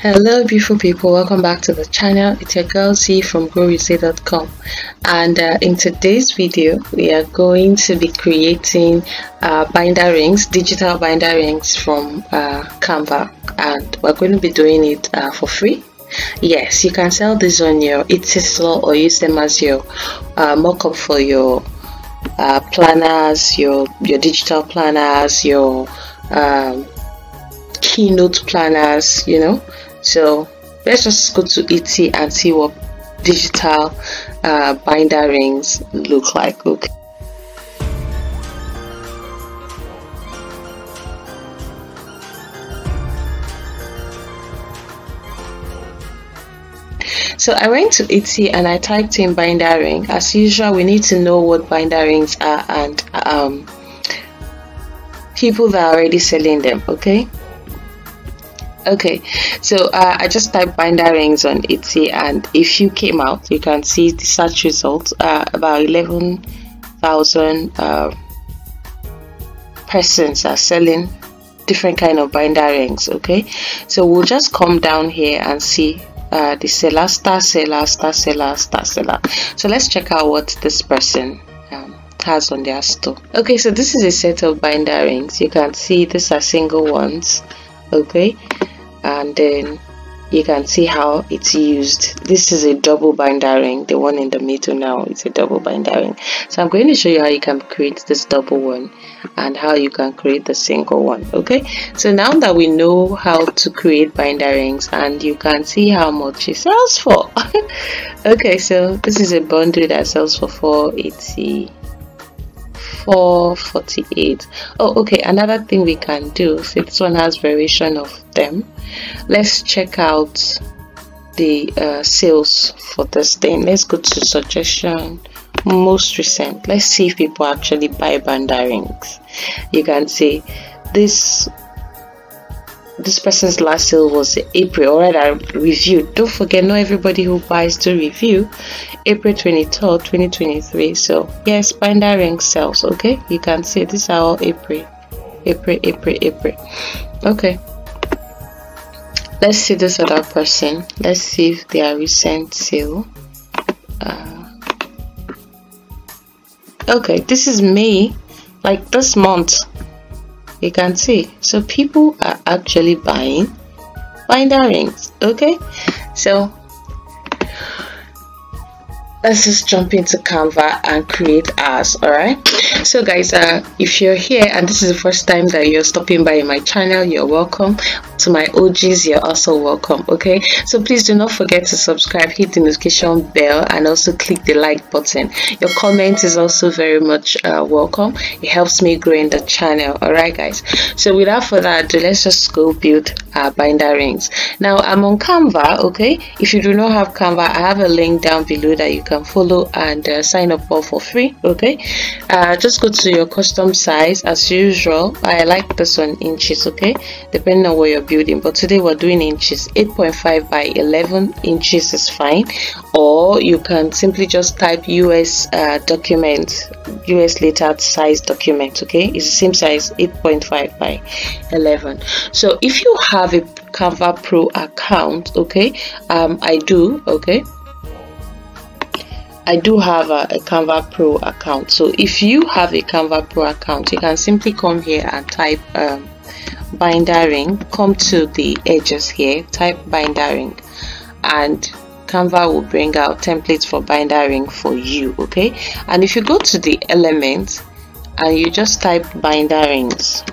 Hello beautiful people, welcome back to the channel. It's your girl Z from GrowWithZ.com and uh, in today's video we are going to be creating uh, binder rings, digital binder rings from uh, Canva and we're going to be doing it uh, for free. Yes, you can sell these on your Etsy store or use them as your uh, mock-up for your uh, planners, your, your digital planners, your um, keynote planners, you know so let's just go to Etsy and see what digital uh, binder rings look like. Okay. So I went to Etsy and I typed in binder ring. As usual, we need to know what binder rings are and um, people that are already selling them. Okay okay. So uh, I just typed binder rings on Etsy and if you came out you can see the search results uh, about 11,000 uh, persons are selling different kind of binder rings okay? So we'll just come down here and see uh, the seller star seller star seller star seller. So let's check out what this person um, has on their store. Okay so this is a set of binder rings. You can see these are single ones okay and then you can see how it's used. This is a double binder ring the one in the middle now is a double binder ring. So i'm going to show you how you can create this double one and how you can create the single one okay? So now that we know how to create binder rings and you can see how much it sells for. Okay so this is a bundle that sells for 480 448 oh okay another thing we can do so this one has variation of them let's check out the uh, sales for this thing. Let's go to suggestion most recent. Let's see if people actually buy binder rings. You can see this this person's last sale was April. Alright, I reviewed. Don't forget, not everybody who buys to review. April 23rd, 2023. So, yes, binder ring sales. Okay, you can see these are all April, April, April, April. Okay, let's see this other person. Let's see if they are recent sale. Uh, okay, this is May, like this month you can see. So people are actually buying binder rings okay? So let's just jump into canva and create ours all right so guys uh if you're here and this is the first time that you're stopping by my channel you're welcome. To my og's you're also welcome okay? So please do not forget to subscribe hit the notification bell and also click the like button. Your comment is also very much uh, welcome. It helps me grow in the channel all right guys? So without further ado let's just go build our binder rings. Now i'm on canva okay? If you do not have canva i have a link down below that you can follow and uh, sign up for for free okay? Uh, just go to your custom size as usual. I like this one inches okay? Depending on what you're building but today we're doing inches. 8.5 by 11 inches is fine. Or you can simply just type US uh, document US lettered size document okay? It's the same size 8.5 by 11 so if you have a Canva Pro account okay um I do okay I do have a, a, Canva Pro account. So if you have a Canva Pro account, you can simply come here and type um, bindering, come to the edges here, type binder ring and Canva will bring out templates for binder ring for you, okay? And if you go to the elements and you just type binderings,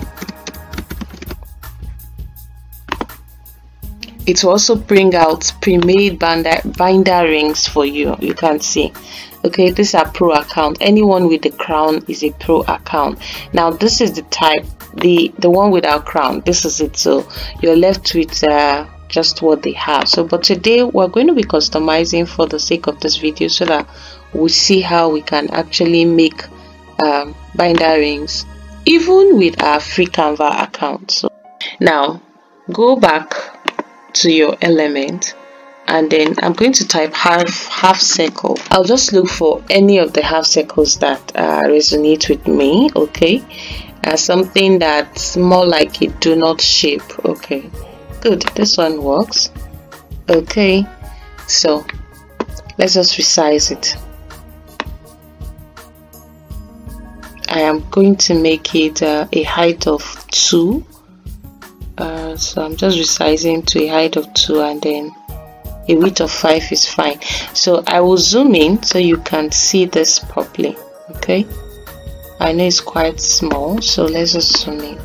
it will also bring out pre-made binder, binder rings for you you can see. Okay this is a pro account. Anyone with the crown is a pro account. Now this is the type the the one without crown. This is it. So you're left with uh, just what they have. So but today we're going to be customizing for the sake of this video so that we see how we can actually make um, binder rings even with our free canva account. So now go back to your element and then I'm going to type half half circle. I'll just look for any of the half circles that uh, resonate with me okay? Uh, something that's more like a donut shape okay? Good this one works. Okay so let's just resize it. I am going to make it uh, a height of 2 uh, so I'm just resizing to a height of 2 and then a width of 5 is fine. So I will zoom in so you can see this properly okay? I know it's quite small so let's just zoom in.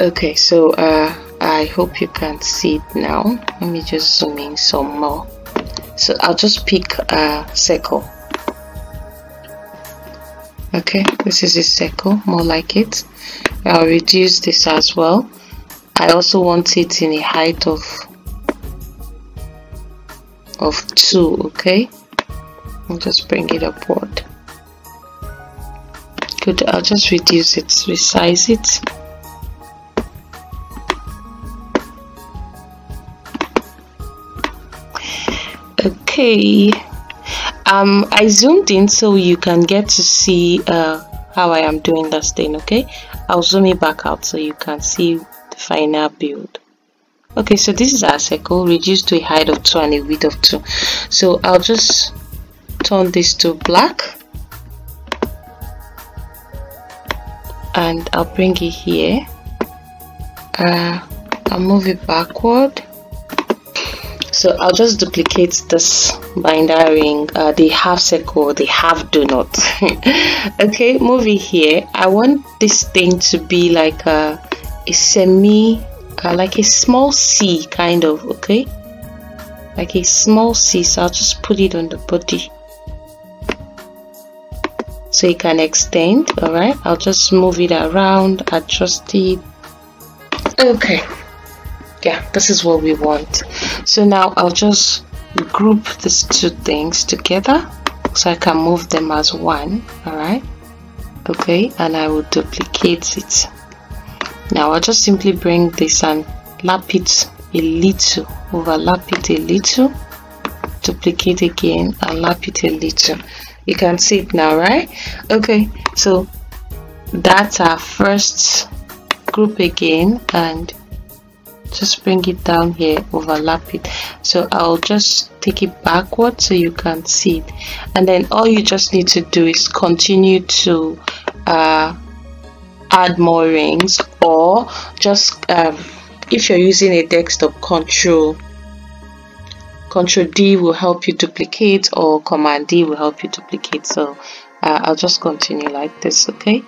Okay so uh, I hope you can see it now. Let me just zoom in some more. So I'll just pick a circle. Okay this is a circle more like it I'll reduce this as well. I also want it in a height of of 2 okay? I'll just bring it upward. Good I'll just reduce it resize it. Okay. Um I zoomed in so you can get to see uh, how I am doing this thing okay I'll zoom it back out so you can see the final build. Okay so this is our circle reduced to a height of 2 and a width of 2 so I'll just turn this to black. And I'll bring it here. Uh, I'll move it backward so I'll just duplicate this binder ring. Uh, the half circle the half donut okay move it here. I want this thing to be like a, a semi uh, like a small C kind of okay? Like a small C so I'll just put it on the body. So it can extend all right I'll just move it around adjust it. Okay yeah this is what we want. So now I'll just group these two things together so I can move them as one all right okay and I will duplicate it. Now I'll just simply bring this and lap it a little overlap it a little duplicate again and lap it a little. You can see it now right? Okay so that's our first group again and just bring it down here overlap it. So I'll just take it backward so you can see it. And then all you just need to do is continue to uh, add more rings or just um, if you're using a desktop control control D will help you duplicate or command D will help you duplicate. So uh, I'll just continue like this okay?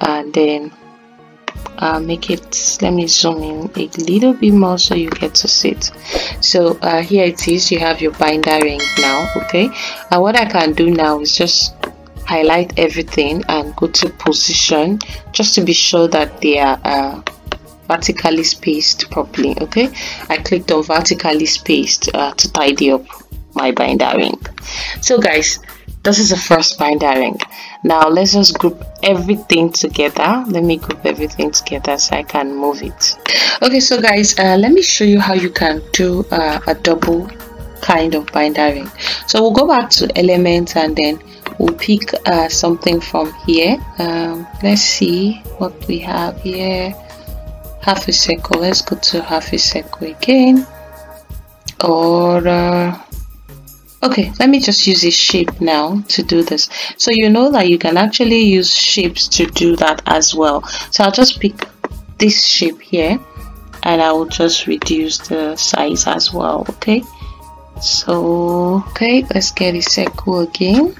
And then uh, make it let me zoom in a little bit more so you get to see it. So uh, here it is. You have your binder ring now okay? And what I can do now is just highlight everything and go to position just to be sure that they are uh, vertically spaced properly okay? I clicked on vertically spaced uh, to tidy up my binder ring. So guys this is the first binder ring. Now let's just group everything together. Let me group everything together so I can move it. Okay so guys uh, let me show you how you can do uh, a double kind of binder ring so we'll go back to elements and then we'll pick uh, something from here. Um, let's see what we have here. Half a circle. Let's go to half a circle again. Or uh, okay let me just use a shape now to do this. So you know that you can actually use shapes to do that as well. So I'll just pick this shape here and I will just reduce the size as well okay? So okay let's get a circle again.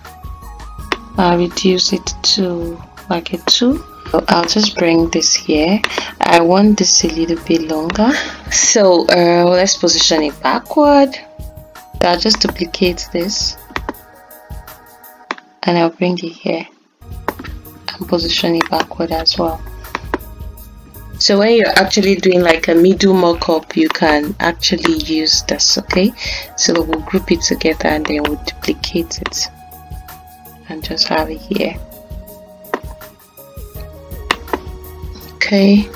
I'll reduce it to like a 2 I'll just bring this here. I want this a little bit longer. So uh, let's position it backward I'll just duplicate this and I'll bring it here and position it backward as well. So when you're actually doing like a middle mock-up, you can actually use this, okay? So we'll group it together and then we'll duplicate it and just have it here. Okay.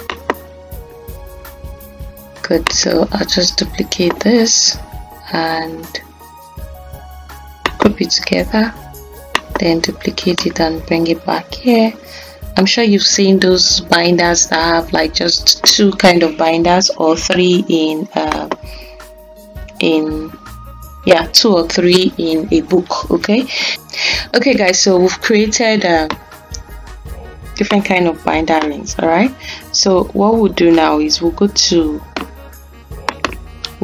Good, so I'll just duplicate this and group it together then duplicate it and bring it back here. I'm sure you've seen those binders that have like just two kind of binders or three in uh, in yeah two or three in a book okay? Okay guys so we've created uh, different kind of binder all right so what we'll do now is we'll go to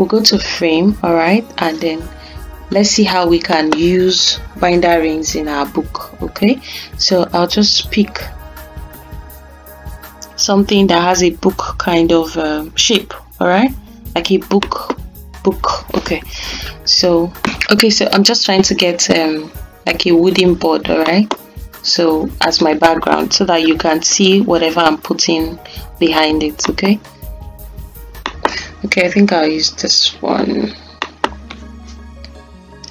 we'll go to frame all right and then let's see how we can use binder rings in our book okay? So I'll just pick something that has a book kind of um, shape all right like a book book okay. So okay so I'm just trying to get um, like a wooden board all right so as my background so that you can see whatever I'm putting behind it okay okay I think I'll use this one.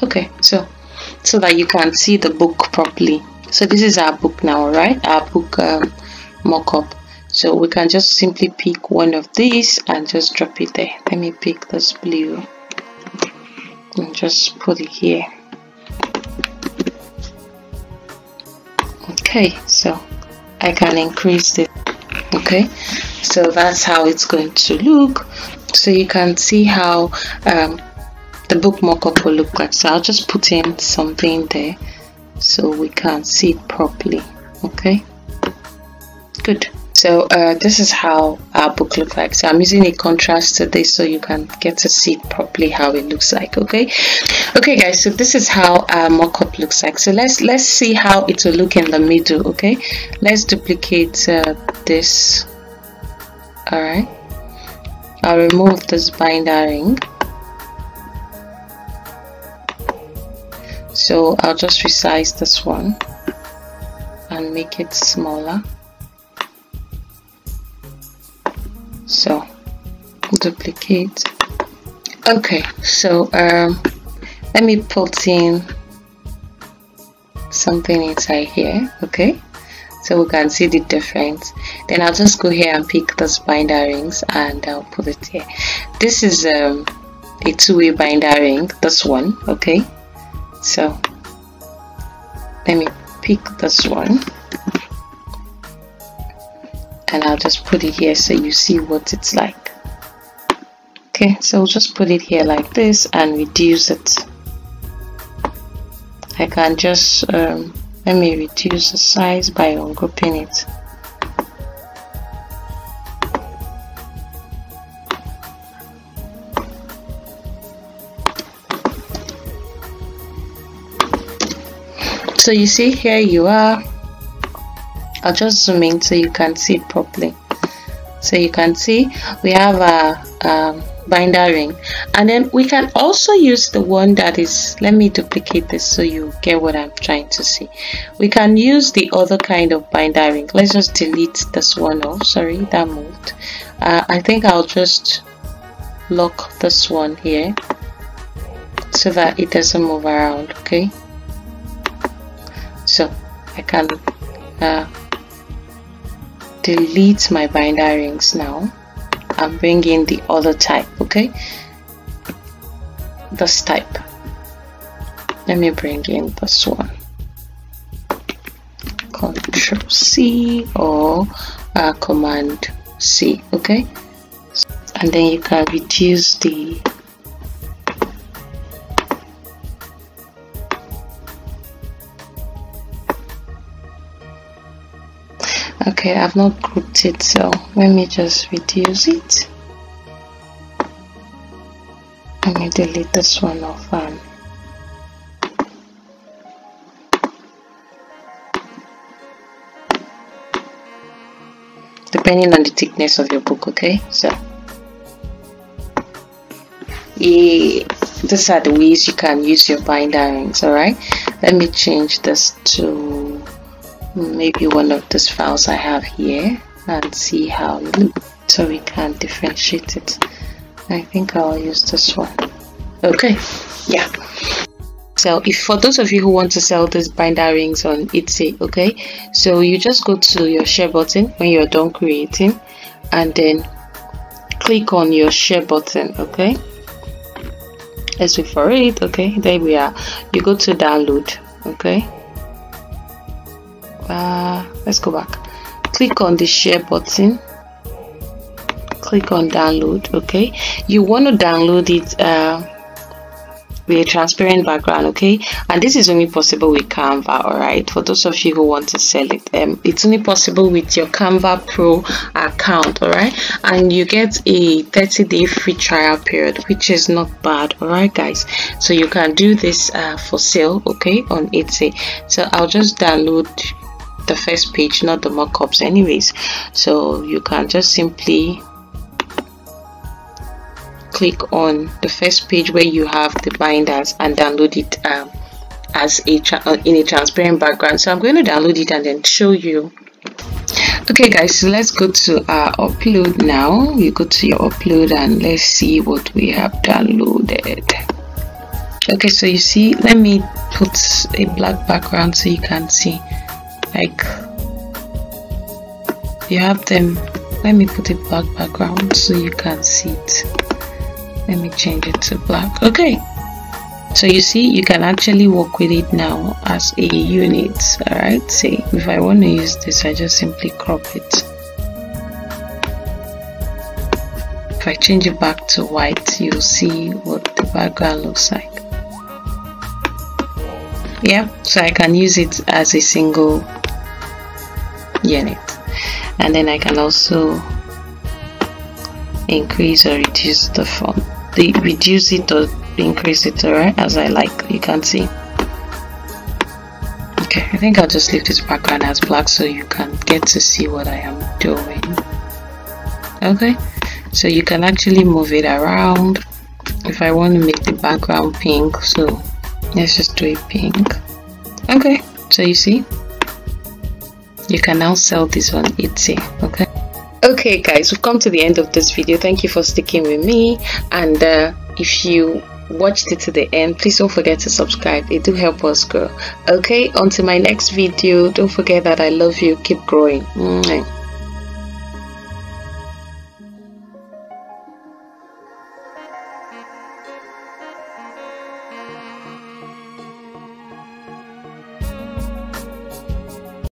Okay so so that you can see the book properly. So this is our book now right? Our book um, mock-up. So we can just simply pick one of these and just drop it there. Let me pick this blue and just put it here. Okay so I can increase it. Okay so that's how it's going to look so you can see how um, the book mockup will look like so I'll just put in something there so we can see it properly okay? Good. So uh, this is how our book looks like. So i'm using a contrast to this so you can get to see properly how it looks like okay? Okay guys so this is how our mock-up looks like. So let's let's see how it will look in the middle okay? Let's duplicate uh, this. All right i'll remove this binder ring. So i'll just resize this one and make it smaller. So duplicate. Okay so um, let me put in something inside here okay so we can see the difference. Then I'll just go here and pick those binder rings and I'll put it here. This is um, a two-way binder ring this one okay? So let me pick this one. And I'll just put it here so you see what it's like. Okay so we'll just put it here like this and reduce it. I can just um, let me reduce the size by ungrouping it so you see here you are. I'll just zoom in so you can see it properly. So you can see we have a, a binder ring and then we can also use the one that is let me duplicate this so you get what I'm trying to see. We can use the other kind of binder ring let's just delete this one off. Sorry that moved. Uh, I think I'll just lock this one here so that it doesn't move around okay? So I can uh, delete my binder rings now and bring in the other type okay? This type. Let me bring in this one. Control C or uh, command C okay? And then you can reduce the okay I've not grouped it so let me just reduce it. Let me delete this one off and depending on the thickness of your book okay? So yeah these are the ways you can use your binder rings all right let me change this to maybe one of these files I have here and see how so we can differentiate it. I think I'll use this one. Okay. Yeah. So if for those of you who want to sell these binder rings on Etsy okay so you just go to your share button when you're done creating and then click on your share button okay? As wait for it okay? There we are. You go to download okay uh, let's go back. Click on the share button. Click on download okay? You want to download it uh, with a transparent background okay? And this is only possible with canva all right for those of you who want to sell it um, it's only possible with your canva pro account all right and you get a 30 day free trial period which is not bad all right guys? So you can do this uh, for sale okay on Etsy. So I'll just download the first page not the mockups anyways. So you can just simply click on the first page where you have the binders and download it um, as a uh, in a transparent background. So I'm going to download it and then show you. Okay guys so let's go to our upload now. You go to your upload and let's see what we have downloaded. Okay so you see let me put a black background so you can see like you have them. Let me put a black background so you can see it. Let me change it to black. Okay. So you see you can actually work with it now as a unit. All right see if i want to use this i just simply crop it. If i change it back to white you'll see what the background looks like. Yeah so i can use it as a single unit. And then i can also increase or reduce the font the reduce it or increase it alright as I like you can see. Okay I think I'll just leave this background as black so you can get to see what I am doing. Okay so you can actually move it around. If I want to make the background pink so let's just do it pink. Okay so you see you can now sell this on Etsy okay? Okay guys we've come to the end of this video. Thank you for sticking with me. And uh, if you watched it to the end please don't forget to subscribe. It do help us grow. Okay until my next video. Don't forget that i love you. Keep growing